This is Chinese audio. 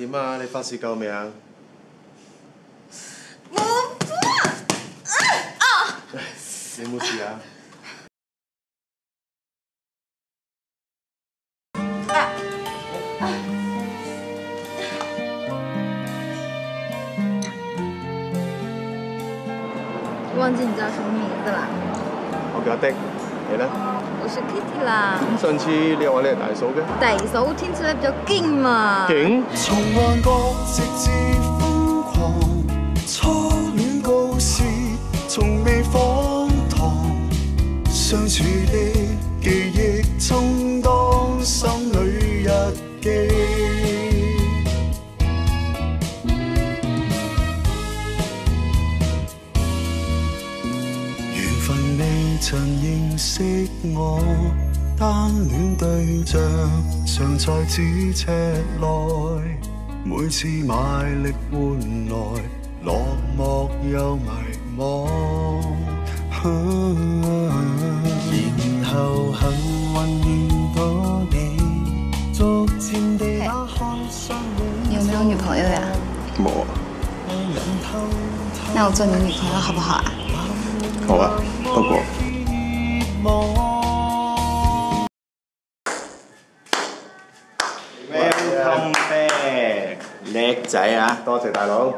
點啊？你發泄夠未啊？冇啊！你冇事啊？忘记你叫什么名字了？我叫阿迪，你呢？我是 Kitty 啦。咁上次你又話你係大嫂嘅？大嫂听起来比较劲嘛。勁？從幻覺直至瘋狂，初戀告示從未荒唐，相處的記憶充當心裏日記。緣分未曾認識我，單戀對象常在咫尺內，每次賣力換來落寞又迷惘。然後幸運遇到你，逐漸地打開心你有没有女朋友呀？冇啊。那我做你女朋友好不好啊？好啊，不過望。Welcome back，叻仔啊！多謝大佬。